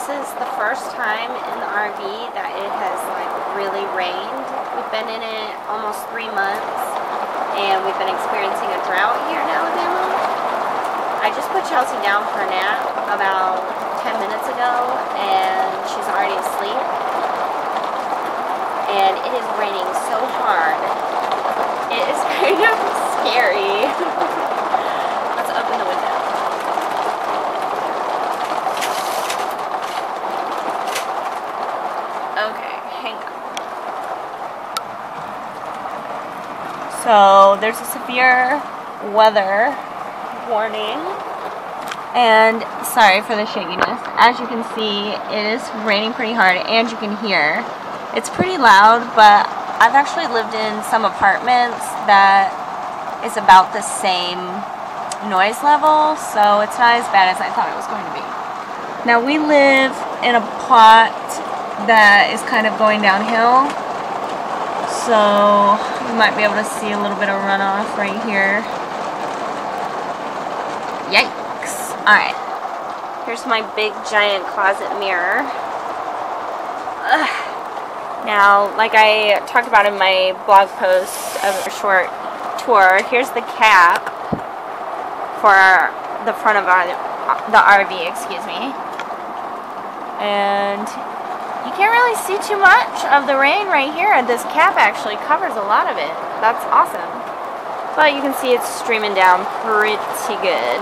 This is the first time in the RV that it has like really rained. We've been in it almost three months and we've been experiencing a drought here in Alabama. I just put Chelsea down for a nap about 10 minutes ago and she's already asleep. And it is raining so hard. It is kind of scary. Hang on. So there's a severe weather warning. And sorry for the shakiness. As you can see, it is raining pretty hard and you can hear. It's pretty loud, but I've actually lived in some apartments that is about the same noise level, so it's not as bad as I thought it was going to be. Now we live in a plot that is kind of going downhill. So you might be able to see a little bit of runoff right here. Yikes. Alright. Here's my big giant closet mirror. Ugh. Now, like I talked about in my blog post of a short tour, here's the cap for the front of our, the RV, excuse me. And you can't really see too much of the rain right here. And this cap actually covers a lot of it. That's awesome. But you can see it's streaming down pretty good.